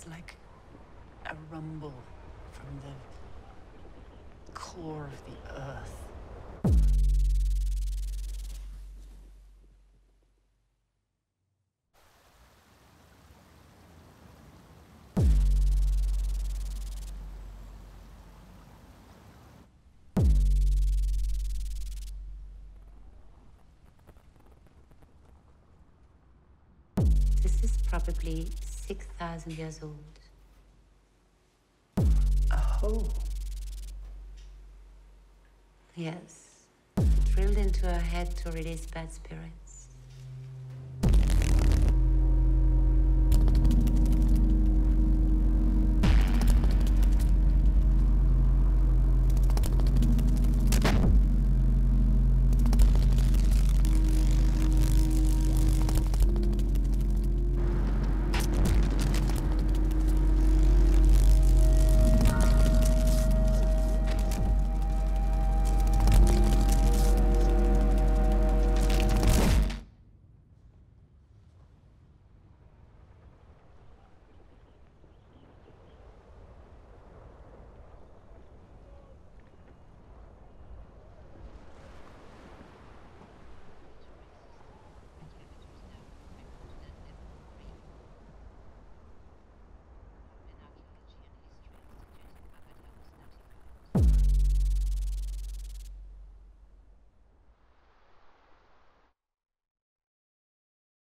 It's like a rumble from the core of the earth. This is probably 6,000 years old. A hole. Yes. Drilled into her head to release bad spirits.